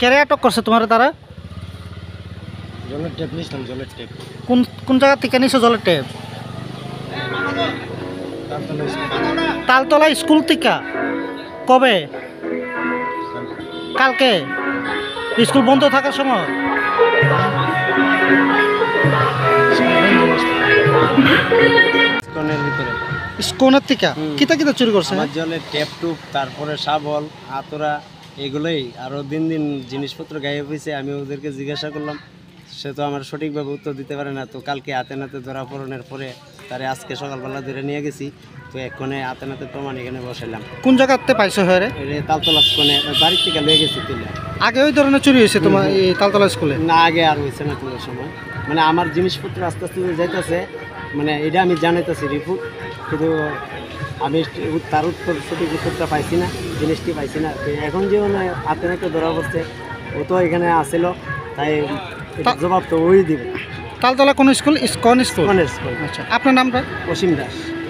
কেরে আটক করছে তোমার তারা? জলের টেপ নিয়েছিলাম জলের টেপ কোন কোন জায়গা থেকে নিছো জলের টেপ তালতলা স্কুল থেকে। কবে? কালকে। স্কুল বন্ধ থাকার সময়? স্কনের ভিতরে। থেকে? কিতা কিতা চুরি করছে? জলের টেপ টুপ তারপরে শাবল আতরা এগুলোই। আরও দিন দিন জিনিসপত্র গায়ে হয়েছে আমি ওদেরকে জিজ্ঞাসা করলাম সে তো আমার সঠিকভাবে উত্তর দিতে পারে না। তো কালকে হাতে নাতে ধরা পড়নের পরে তারে আজকে সকালবেলা ধরে নিয়ে গেছি তো এক্ষণে হাতে নাতে প্রমাণ এখানে বসাইলাম। কোন জায়গাতে পাইছো হয়ে রে? তালতলা স্কনে বাড়ির থেকে লয়ে গেছি তুলে। আগে ওই ধরনের চুরি হয়েছে তোমার এই তালতলা স্কুলে? না আগে আর হয়েছে না তোলার সময়। মানে আমার জিনিসপত্র আস্তে আস্তে যাইতেছে মানে এটা আমি জানাইতেছি রিপোর্ট কিন্তু আমি তার উত্তর সঠিক উত্তরটা পাইছি না জিনিসটি পাইছি না। এখন যে মানে হাতে নাতে ধরা পড়ছে ও তো এখানে আসিল তাই জবাব তো ওই দিবে। তালতলা কোন স্কুল? কোন স্কুল। আচ্ছা আপনার নামটা? অসীম দাস।